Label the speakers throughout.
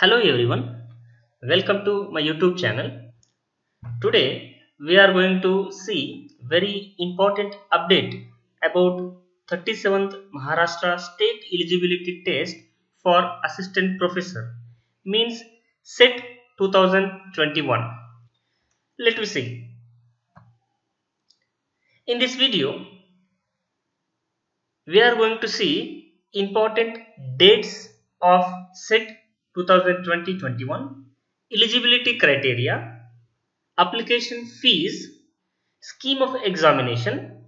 Speaker 1: Hello everyone, welcome to my YouTube channel. Today we are going to see very important update about 37th Maharashtra State Eligibility Test for Assistant Professor means SET 2021. Let me see. In this video we are going to see important dates of SET 2020-21, eligibility criteria, application fees, scheme of examination,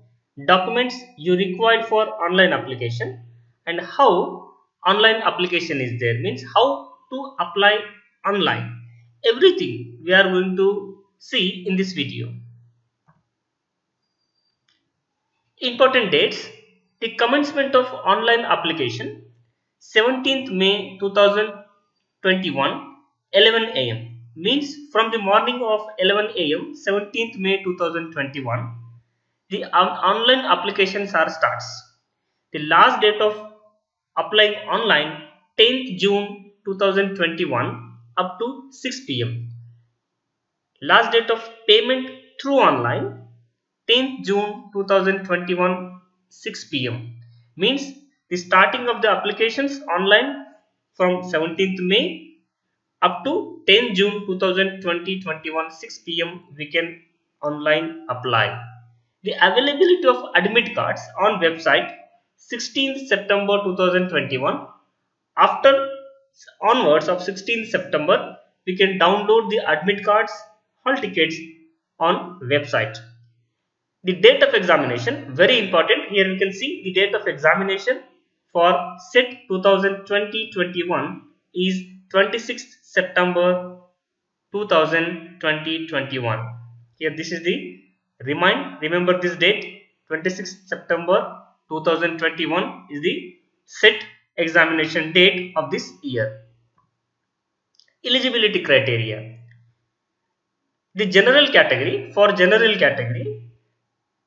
Speaker 1: documents you required for online application and how online application is there means how to apply online. Everything we are going to see in this video. Important dates the commencement of online application 17th May 2021 11 am means from the morning of 11 am 17th May 2021 the online applications are starts. The last date of applying online 10th June 2021 up to 6 pm last date of payment through online 10th June 2021 6 pm means the starting of the applications online from 17th May up to 10 June 2020 21 6 pm we can online apply. The availability of admit cards on website 16th September 2021 after onwards of 16th September we can download the admit cards hall tickets on website. The date of examination very important. Here we can see the date of examination for set 2020-21 is 26th September 2020-21 here this is the remind remember this date. 26th September 2021 is the set examination date of this year. Eligibility criteria. The general category for general category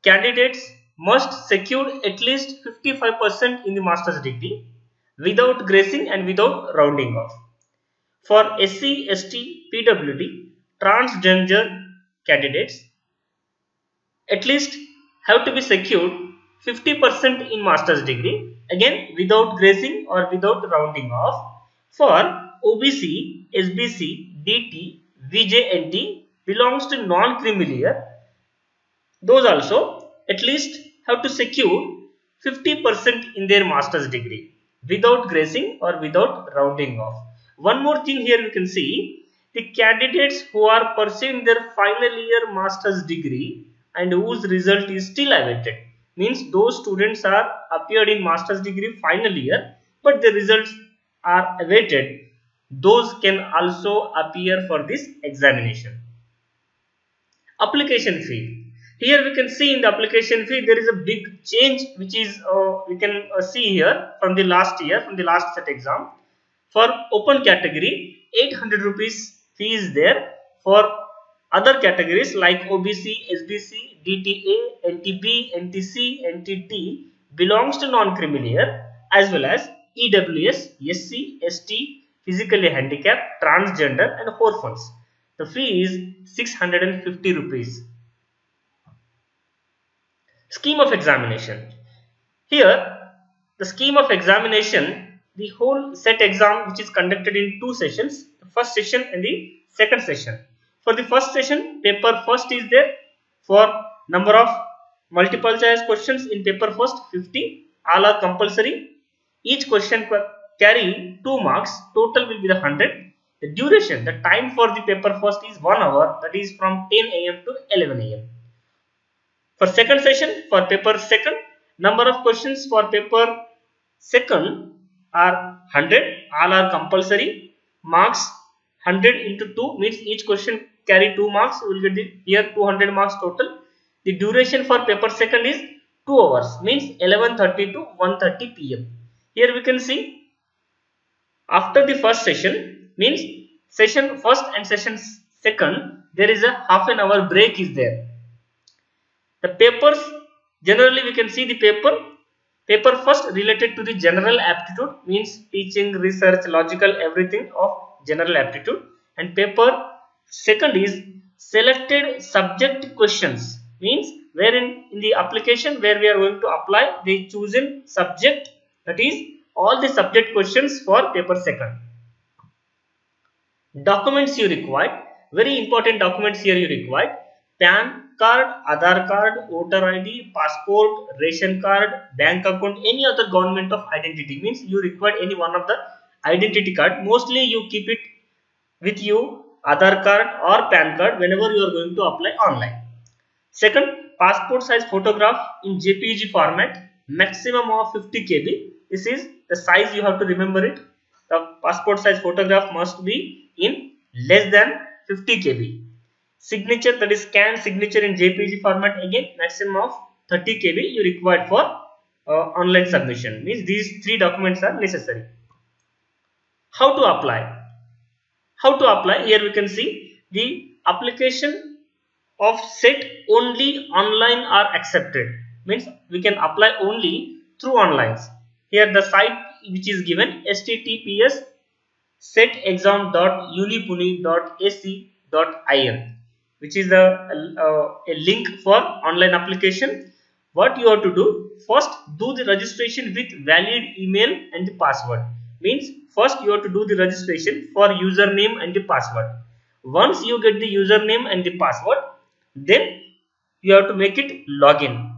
Speaker 1: candidates must secure at least 55% in the master's degree without gracing and without rounding off. For SC, ST, PWD, transgender candidates, at least have to be secured 50% in master's degree again without gracing or without rounding off. For OBC, SBC, DT, VJNT belongs to non-creamy those also at least have to secure 50% in their master's degree without gracing or without rounding off. One more thing here you can see the candidates who are pursuing their final year master's degree and whose result is still awaited means those students are appeared in master's degree final year but the results are awaited those can also appear for this examination. Application fee here we can see in the application fee there is a big change which is uh, we can uh, see here from the last year from the last set exam for open category 800 rupees fee is there for other categories like OBC, SBC, DTA, NTB, NTC, NTT belongs to non-creamy layer as well as EWS, SC, ST, physically handicapped, transgender and orphans. The fee is 650 rupees. Scheme of examination. Here, the scheme of examination, the whole set exam which is conducted in two sessions, the first session and the second session. For the first session, paper first is there for number of multiple choice questions in paper first 50, all are compulsory. Each question carry 2 marks, total will be the 100. The duration, the time for the paper first is 1 hour that is from 10 am to 11 am. For second session, for paper second, number of questions for paper second are 100, all are compulsory. Marks 100 into 2 means each question carry 2 marks, we will get the here 200 marks total. The duration for paper second is 2 hours means 11.30 to 1.30 pm. Here we can see after the first session means session first and session second there is a half an hour break is there the papers generally we can see the paper. Paper first related to the general aptitude means teaching, research, logical everything of general aptitude. And paper second is selected subject questions means wherein in the application where we are going to apply the chosen subject that is all the subject questions for paper second. Documents you require very important documents here you require PAN card, Aadhaar card, voter ID, passport, ration card, bank account, any other government of identity means you require any one of the identity card. Mostly you keep it with you Aadhaar card or PAN card whenever you are going to apply online. Second, passport size photograph in JPG format maximum of 50 KB. This is the size you have to remember it. The passport size photograph must be in less than 50 KB signature that is scanned signature in JPG format again maximum of 30 KB you required for uh, online submission means these three documents are necessary. How to apply? How to apply? Here we can see the application of set only online are accepted means we can apply only through online. Here the site which is given https setexam.unipune.ac.in which is a, a, uh, a link for online application. What you have to do first do the registration with valid email and the password. Means first you have to do the registration for username and the password. Once you get the username and the password then you have to make it login.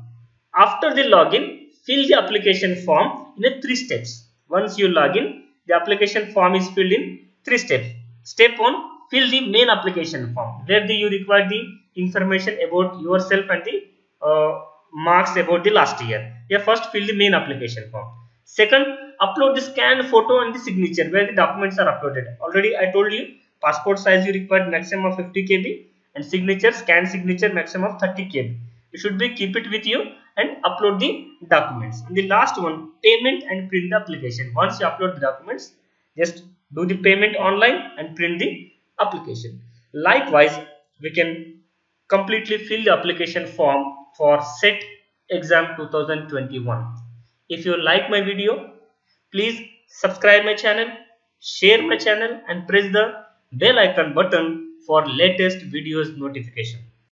Speaker 1: After the login fill the application form in a three steps. Once you login the application form is filled in three steps. Step 1 fill the main application form where the, you require the information about yourself and the uh, marks about the last year. Yeah, first fill the main application form. Second, upload the scanned photo and the signature where the documents are uploaded. Already I told you passport size you require maximum of 50 KB and signature scan signature maximum of 30 KB. You should be keep it with you and upload the documents. And the last one payment and print the application. Once you upload the documents just do the payment online and print the application. Likewise, we can completely fill the application form for SET exam 2021. If you like my video, please subscribe my channel, share my channel and press the bell icon button for latest videos notification.